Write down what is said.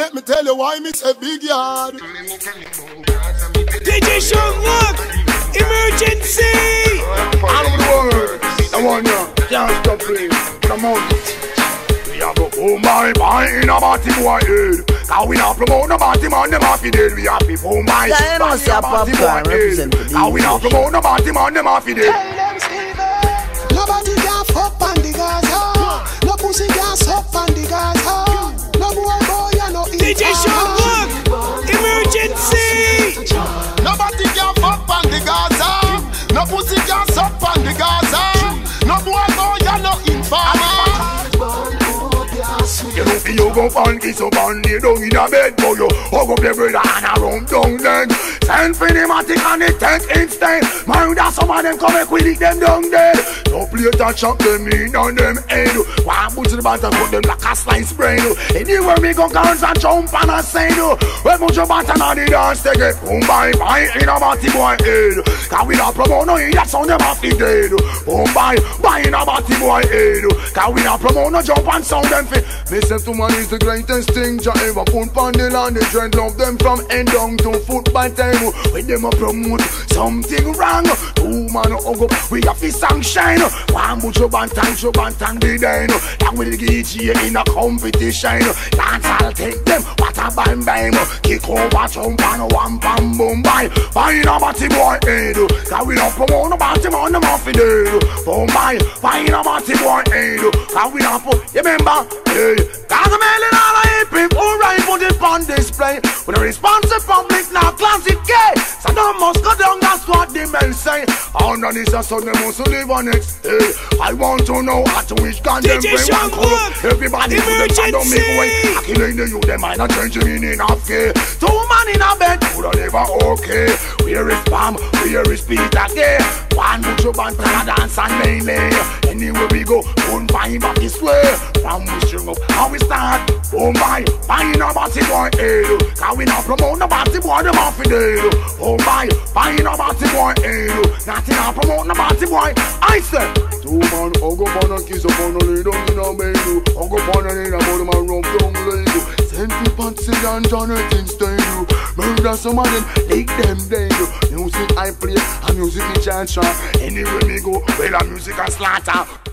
Make me tell you why me say big yard. DJ Sean Look, emergency. All over the world, I want you can't stop playing. Come on. We have to boom my boy in a body boy head. Cause we not promote no body man, them happy dead. We happy boom my Yeah, you know, see a body boy head. the Cause we not DJ. promote no body man, them happy dead. Tell them Steven Nobody no You you go find kiss up and lay down in a bed for you Hug up your brother and a run down then. Send for the matic and it take instant Mind that some of them come and quick them down there. No plate and chop them in on them head. One put to the batter put them like a slice brain Anywhere me go guns and jump and I say no put your batter on the dance take it Boom bye bye in a batty boy head. Cause we not promote no that sound them off the dead. Boom bye bye in a batty boy head. Cause we not promote no jump and sound them fit say to man is the greatest thing. Jah ever put on the land The dread love them from end down to foot by time. When them a promote something wrong Two man hug up we have to sunshine One put your bantan, your bantan be then Down with the GG in a competition. Dance I'll take them, what a bam bam Kick over, jump and one bam boom bye. Bye no batty boy head Cause we not promote no batty man, off the dead Boom bye, bye no batty boy head Cause we put, you remember, hey on display With a responsive public now classic gay. So no must go down, that's what the men say. Oh, Under this a son, they must live on it. Hey, I want to know at which can them bring one color. Everybody to them stand don't make way. I kill in the youth, them mind a change meaning of gay. Two man in a bed, could have never okay? Where is Pam, where is Peter Gay? One put your band and a dance and melee Anywhere we go, don't find back this way. From we string up, how we start? Oh my, buying a batty boy eh, head Cause we not promote no batty boy, them off the dead Oh my, buying a batty boy eh, head Nothing not promote no batty boy. I said Two man, hug up on a kiss up on a lay down in a bed Hug up on a lay down, bottom and rub down leg Send to Patsy and Jonathan style Murder some of them, lick them dead Music I play, and music chant chant Anywhere me go, well a music I slaughter